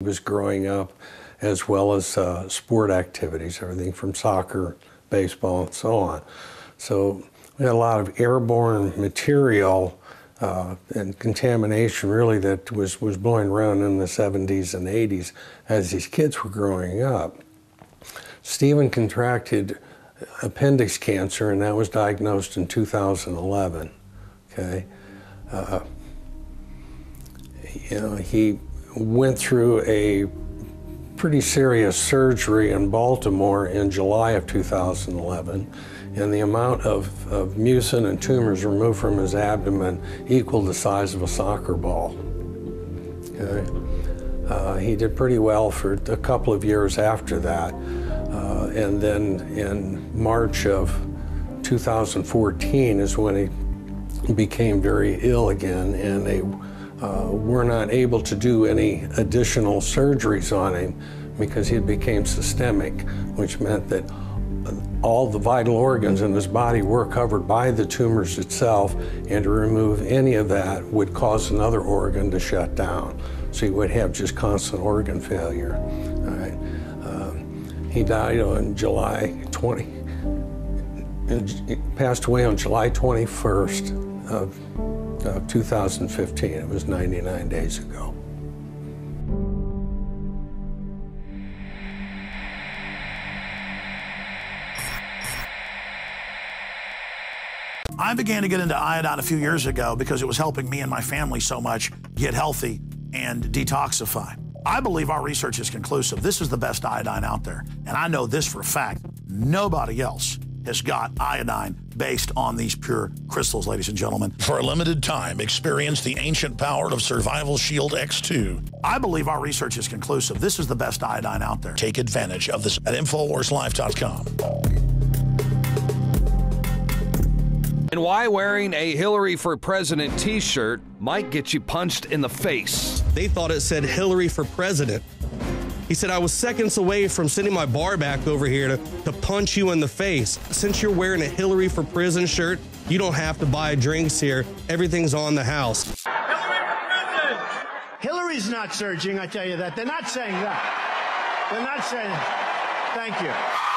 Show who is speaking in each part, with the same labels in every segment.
Speaker 1: was growing up, as well as uh, sport activities, everything from soccer, baseball, and so on. So we had a lot of airborne material uh, and contamination really that was, was blowing around in the 70s and 80s as these kids were growing up. Stephen contracted appendix cancer, and that was diagnosed in 2011. Okay, uh, you know he went through a pretty serious surgery in Baltimore in July of 2011, and the amount of, of mucin and tumors removed from his abdomen equaled the size of a soccer ball. Okay. Uh, he did pretty well for a couple of years after that. Uh, and then in March of 2014 is when he became very ill again, and they uh, were not able to do any additional surgeries on him because he became systemic, which meant that all the vital organs in his body were covered by the tumors itself, and to remove any of that would cause another organ to shut down. So he would have just constant organ failure. Um, he died on July 20, passed away on July 21st of, of 2015. It was 99 days ago.
Speaker 2: I began to get into iodine a few years ago because it was helping me and my family so much get healthy and detoxify. I believe our research is conclusive. This is the best iodine out there. And I know this for a fact. Nobody else has got iodine based on these pure crystals, ladies and gentlemen. For a limited time, experience the ancient power of Survival Shield X2. I believe our research is conclusive. This is the best iodine out there. Take advantage of this at InfoWarsLife.com.
Speaker 3: And why wearing a Hillary for President t shirt might get you punched in the face.
Speaker 4: They thought it said Hillary for President. He said, I was seconds away from sending my bar back over here to, to punch you in the face. Since you're wearing a Hillary for Prison shirt, you don't have to buy drinks here. Everything's on the house.
Speaker 5: Hillary's not surging, I tell you that. They're not saying that. They're not saying. Thank you.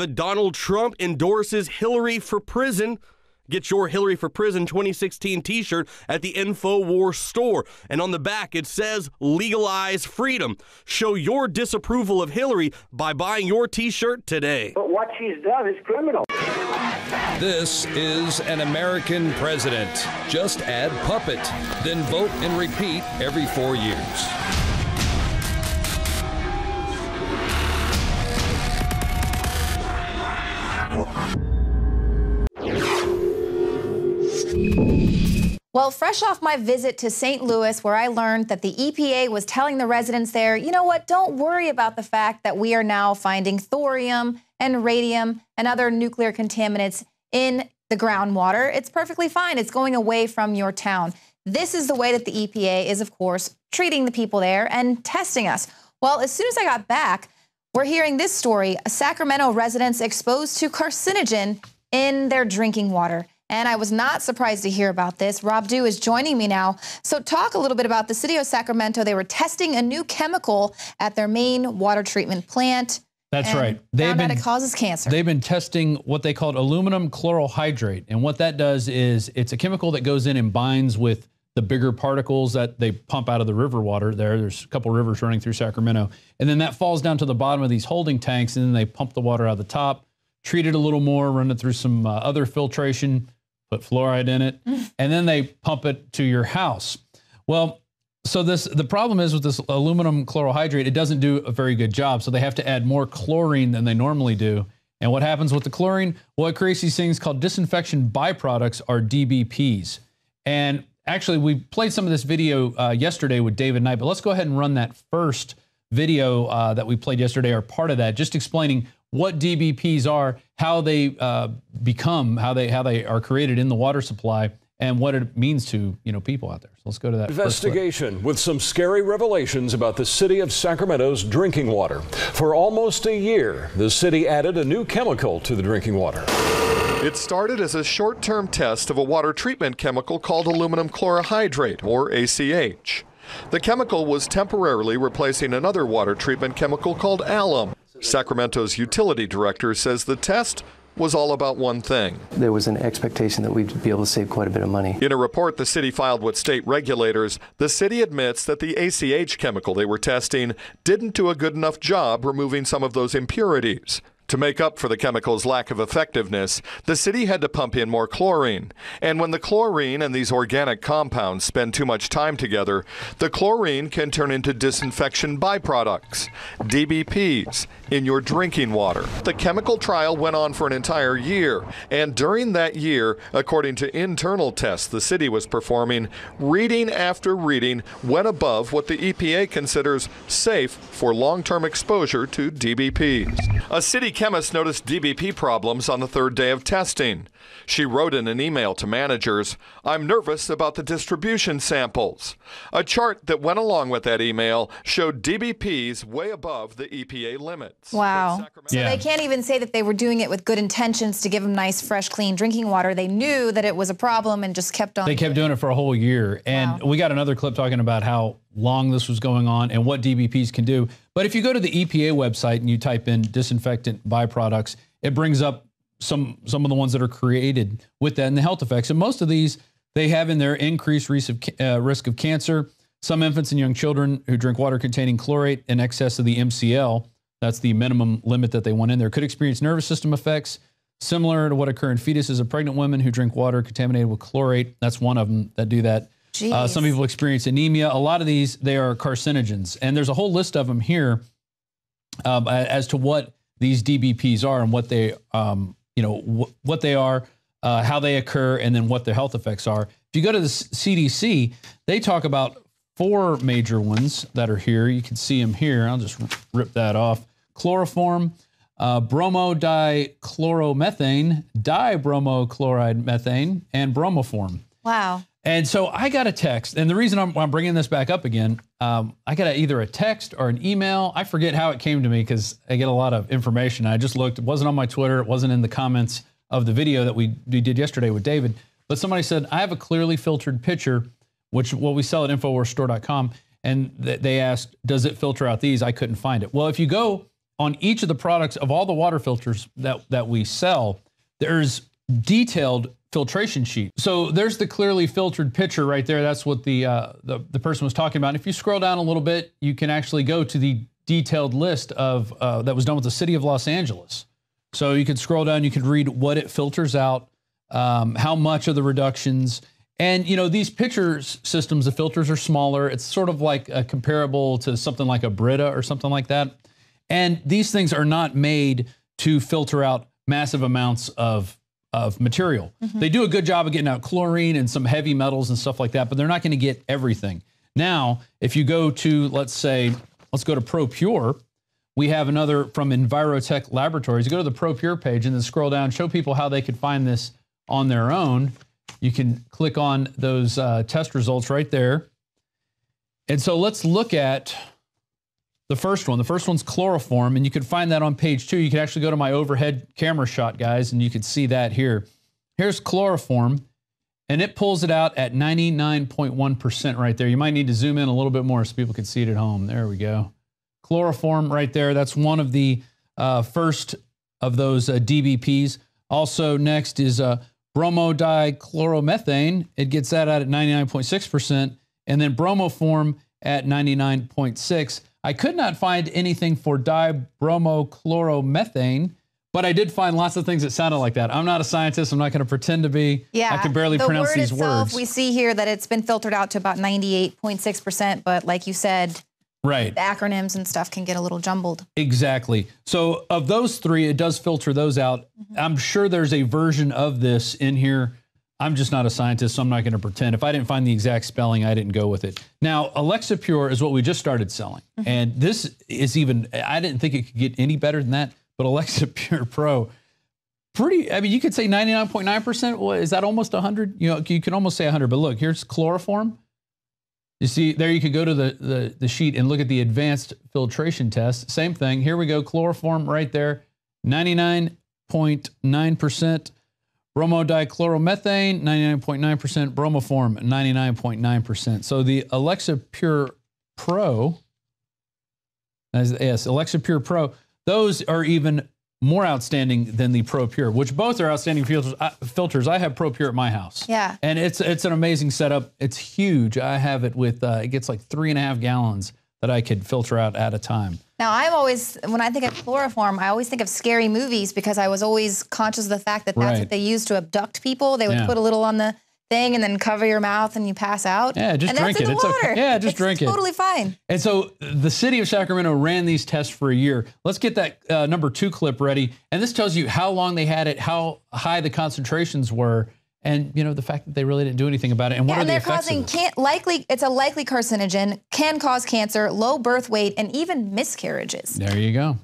Speaker 4: There have it. Donald Trump endorses Hillary for prison. Get your Hillary for Prison 2016 t shirt at the InfoWars store. And on the back, it says legalize freedom. Show your disapproval of Hillary by buying your t shirt today.
Speaker 6: But what she's done is criminal.
Speaker 3: This is an American president. Just add puppet, then vote and repeat every four years.
Speaker 7: Well, fresh off my visit to St. Louis, where I learned that the EPA was telling the residents there, you know what, don't worry about the fact that we are now finding thorium and radium and other nuclear contaminants in the groundwater. It's perfectly fine. It's going away from your town. This is the way that the EPA is, of course, treating the people there and testing us. Well, as soon as I got back, we're hearing this story a Sacramento residents exposed to carcinogen in their drinking water. And I was not surprised to hear about this. Rob Dew is joining me now. So, talk a little bit about the city of Sacramento. They were testing a new chemical at their main water treatment plant.
Speaker 8: That's right. They've been,
Speaker 7: it causes cancer.
Speaker 8: They've been testing what they called aluminum chlorohydrate. And what that does is it's a chemical that goes in and binds with the bigger particles that they pump out of the river water there. There's a couple rivers running through Sacramento. And then that falls down to the bottom of these holding tanks, and then they pump the water out of the top, treat it a little more, run it through some uh, other filtration, put fluoride in it, and then they pump it to your house. Well, so this the problem is with this aluminum chlorohydrate, it doesn't do a very good job. So they have to add more chlorine than they normally do. And what happens with the chlorine? Well, it creates these things called disinfection byproducts, or DBPs. And actually, we played some of this video uh, yesterday with David Knight, but let's go ahead and run that first video uh, that we played yesterday, or part of that, just explaining what DBPs are, how they uh, become, how they how they are created in the water supply, and what it means to you know people out there. So let's go to that first clip.
Speaker 9: Investigation with some scary revelations about the city of Sacramento's drinking water. For almost a year, the city added a new chemical to the drinking water.
Speaker 10: It started as a short term test of a water treatment chemical called aluminum chlorohydrate, or ACH. The chemical was temporarily replacing another water treatment chemical called alum. Sacramento's utility director says the test was all about one thing.
Speaker 11: There was an expectation that we'd be able to save quite a bit of money.
Speaker 10: In a report the city filed with state regulators, the city admits that the ACH chemical they were testing didn't do a good enough job removing some of those impurities. To make up for the chemical's lack of effectiveness, the city had to pump in more chlorine. And when the chlorine and these organic compounds spend too much time together, the chlorine can turn into disinfection byproducts, DBPs, in your drinking water. The chemical trial went on for an entire year, and during that year, according to internal tests the city was performing, reading after reading went above what the EPA considers safe for long term exposure to DBPs. A city chemist noticed DBP problems on the third day of testing. She wrote in an email to managers, I'm nervous about the distribution samples. A chart that went along with that email showed DBPs way above the EPA limits.
Speaker 7: Wow. So
Speaker 8: Yeah.
Speaker 7: they can't even say that they were doing it with good intentions to give them nice, fresh, clean drinking water. They knew that it was a problem and just kept on.
Speaker 8: They kept doing it for a whole year. And
Speaker 7: Wow.
Speaker 8: we got another clip talking about how long this was going on and what DBPs can do. But if you go to the EPA website and you type in disinfectant byproducts, it brings up some some of the ones that are created with that and the health effects. And most of these they have in there increased risk of, uh, risk of cancer. Some infants and young children who drink water containing chlorate in excess of the MCL, that's the minimum limit that they want in there, could experience nervous system effects similar to what occur in fetuses of pregnant women who drink water contaminated with chlorate. That's one of them that do that. Uh, some people experience anemia. A lot of these, they are carcinogens. And there's a whole list of them here um, as to what these DBPs are and what they, um, you know, wh- what they are, uh, how they occur, and then what their health effects are. If you go to the C- CDC, they talk about four major ones that are here. You can see them here. I'll just rip that off. Chloroform, uh, bromodichloromethane, dibromochloride methane, and bromoform.
Speaker 7: wow.
Speaker 8: And so I got a text, and the reason I'm, I'm bringing this back up again, um, I got a, either a text or an email. I forget how it came to me because I get a lot of information. I just looked; it wasn't on my Twitter, it wasn't in the comments of the video that we, we did yesterday with David. But somebody said I have a clearly filtered pitcher, which what we sell at Infowarsstore.com, and th- they asked, "Does it filter out these?" I couldn't find it. Well, if you go on each of the products of all the water filters that that we sell, there's detailed filtration sheet. So there's the clearly filtered pitcher right there. That's what the, uh, the the person was talking about. And if you scroll down a little bit, you can actually go to the detailed list of uh, that was done with the city of Los Angeles. So you could scroll down, you could read what it filters out, um, how much of the reductions. And you know these pitcher systems, the filters are smaller. It's sort of like comparable to something like a Brita or something like that. And these things are not made to filter out massive amounts of of material. They do a good job of getting out chlorine and some heavy metals and stuff like that, but they're not going to get everything. Now, if you go to let's say let's go to ProPure, we have another from Envirotech Laboratories. You go to the ProPure page and then scroll down, show people how they could find this on their own. You can click on those uh, test results right there. And so let's look at the first one. The first one's chloroform, and you can find that on page two. You can actually go to my overhead camera shot, guys, and you can see that here. Here's chloroform, and it pulls it out at 99.1% right there. You might need to zoom in a little bit more so people can see it at home. There we go. Chloroform right there. That's one of the uh, first of those uh, DBPs. Also, next is uh, bromodichloromethane. It gets that out at 99.6%, and then bromoform at 99.6. I could not find anything for dibromochloromethane, but I did find lots of things that sounded like that. I'm not a scientist. I'm not going to pretend to be.
Speaker 7: Yeah,
Speaker 8: I can barely
Speaker 7: the
Speaker 8: pronounce
Speaker 7: word
Speaker 8: these
Speaker 7: itself,
Speaker 8: words.
Speaker 7: We see here that it's been filtered out to about 98.6%, but like you said,
Speaker 8: right.
Speaker 7: the acronyms and stuff can get a little jumbled.
Speaker 8: Exactly. So of those three, it does filter those out. Mm-hmm. I'm sure there's a version of this in here I'm just not a scientist, so I'm not going to pretend. If I didn't find the exact spelling, I didn't go with it. Now, Alexa Pure is what we just started selling. Mm-hmm. And this is even, I didn't think it could get any better than that, but Alexa Pure Pro, pretty, I mean, you could say 99.9%. Well, is that almost 100? You know, you can almost say 100, but look, here's chloroform. You see, there you could go to the, the, the sheet and look at the advanced filtration test. Same thing. Here we go, chloroform right there, 99.9%. Bromodichloromethane, 99.9%. Bromoform, 99.9%. So the Alexa Pure Pro, as, yes, Alexa Pure Pro, those are even more outstanding than the Pro Pure, which both are outstanding filters. I, filters. I have Pro Pure at my house.
Speaker 7: Yeah.
Speaker 8: And it's it's an amazing setup. It's huge. I have it with uh, it gets like three and a half gallons that I could filter out at a time.
Speaker 7: Now, I'm always, when I think of chloroform, I always think of scary movies because I was always conscious of the fact that that's
Speaker 8: Right.
Speaker 7: what they used to abduct people. They would
Speaker 8: Yeah.
Speaker 7: put a little on the thing and then cover your mouth and you pass out.
Speaker 8: Yeah, just
Speaker 7: and
Speaker 8: drink
Speaker 7: that's
Speaker 8: it. It's okay. Yeah, just
Speaker 7: It's
Speaker 8: drink it.
Speaker 7: Totally fine.
Speaker 8: And so the city of Sacramento ran these tests for a year. Let's get that uh, number two clip ready. And this tells you how long they had it, how high the concentrations were, and you know the fact that they really didn't do anything about it. And what
Speaker 7: Yeah,
Speaker 8: are
Speaker 7: and
Speaker 8: the
Speaker 7: they're
Speaker 8: effects
Speaker 7: causing can't likely it's a likely carcinogen, can cause cancer, low birth weight, and even miscarriages.
Speaker 8: There you go.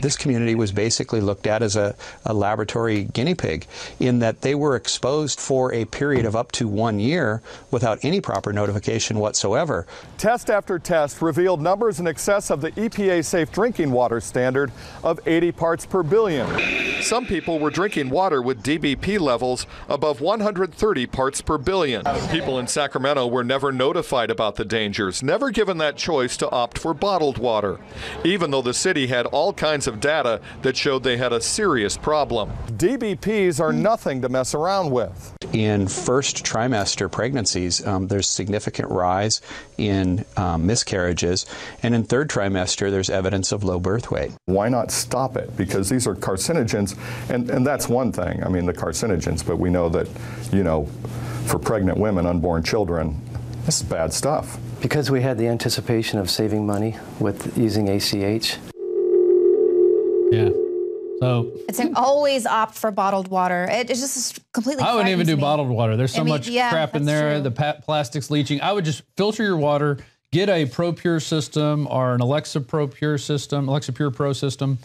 Speaker 12: This community was basically looked at as a, a laboratory guinea pig in that they were exposed for a period of up to one year without any proper notification whatsoever.
Speaker 10: Test after test revealed numbers in excess of the EPA safe drinking water standard of 80 parts per billion. Some people were drinking water with DBP levels above 130 parts per billion. People in Sacramento were never notified about the dangers, never given that choice to opt for bottled water, even though the city had all kinds of data that showed they had a serious problem. DBPs are nothing to mess around with.
Speaker 12: In first trimester pregnancies, um, there's significant rise in um, miscarriages, and in third trimester, there's evidence of low birth weight.
Speaker 10: Why not stop it? Because these are carcinogens, and, and that's one thing. I mean, the carcinogens, but we know that, you know, for pregnant women, unborn children, this is bad stuff.
Speaker 11: Because we had the anticipation of saving money with using ACH.
Speaker 8: So
Speaker 7: It's an always opt for bottled water. It, it's just completely.
Speaker 8: I wouldn't even do
Speaker 7: me.
Speaker 8: bottled water. There's so
Speaker 7: I mean,
Speaker 8: much
Speaker 7: yeah,
Speaker 8: crap in there.
Speaker 7: true.
Speaker 8: The pa- plastics leaching. I would just filter your water. Get a Pro Pure system or an Alexa Pro Pure system, Alexa Pure Pro system,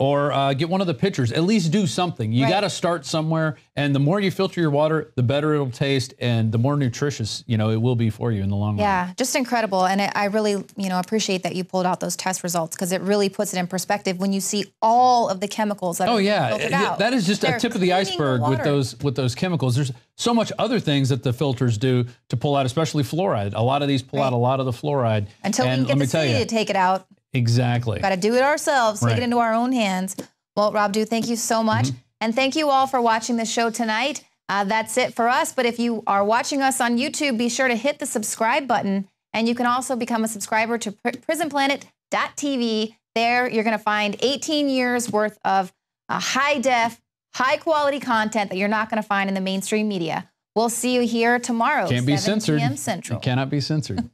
Speaker 8: or uh, get one of the pitchers. At least do something. You
Speaker 7: Right.
Speaker 8: got to start somewhere. And the more you filter your water, the better it'll taste, and the more nutritious you know it will be for you in the long run.
Speaker 7: Yeah, just incredible. And I really, you know, appreciate that you pulled out those test results because it really puts it in perspective when you see all of the chemicals that
Speaker 8: Oh yeah, that is just
Speaker 7: They're
Speaker 8: a tip of the iceberg with those with those chemicals. There's so much other things that the filters do to pull out, especially fluoride. A lot of these pull out a lot of the fluoride.
Speaker 7: Until
Speaker 8: and
Speaker 7: we can
Speaker 8: let
Speaker 7: get
Speaker 8: me
Speaker 7: the
Speaker 8: tell
Speaker 7: city
Speaker 8: you,
Speaker 7: to take it out,
Speaker 8: exactly.
Speaker 7: got to do it ourselves, take it into our own hands. Well, Rob Dew thank you so much.
Speaker 8: Mm-hmm.
Speaker 7: And thank you all for watching the show tonight. Uh, that's it for us. But if you are watching us on YouTube, be sure to hit the subscribe button. And you can also become a subscriber to Pr- prisonplanet.tv. There, you're going to find 18 years worth of uh, high def, high quality content that you're not going to find in the mainstream media. We'll see you here tomorrow,
Speaker 8: Can't be
Speaker 7: 7
Speaker 8: censored.
Speaker 7: p.m. Central.
Speaker 8: It cannot be censored.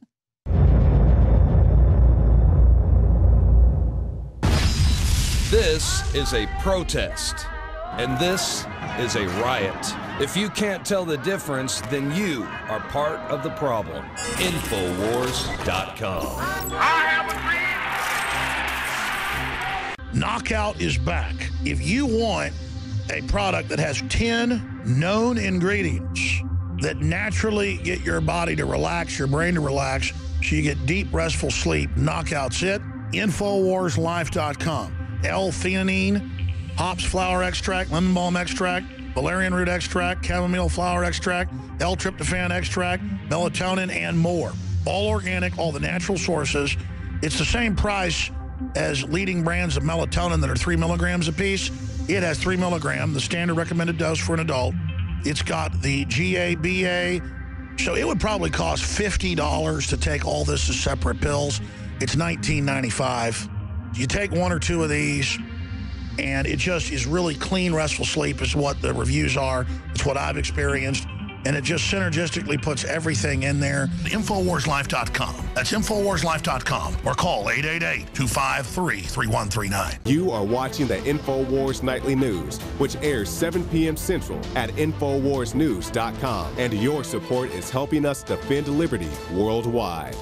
Speaker 3: This is a protest, and this is a riot. If you can't tell the difference, then you are part of the problem. Infowars.com.
Speaker 2: Knockout is back. If you want a product that has 10 known ingredients that naturally get your body to relax, your brain to relax, so you get deep, restful sleep, Knockout's it. Infowarslife.com. L-theanine, hops flower extract, lemon balm extract, valerian root extract, chamomile flower extract, L-tryptophan extract, melatonin, and more. All organic, all the natural sources. It's the same price as leading brands of melatonin that are three milligrams apiece. It has three milligram, the standard recommended dose for an adult. It's got the GABA. So it would probably cost $50 to take all this as separate pills. It's $19.95. You take one or two of these, and it just is really clean, restful sleep, is what the reviews are. It's what I've experienced. and it just synergistically puts everything in there. Infowarslife.com. That's Infowarslife.com or call 888 253 3139.
Speaker 13: You are watching the InfoWars Nightly News, which airs 7 p.m. Central at InfoWarsNews.com. And your support is helping us defend liberty worldwide.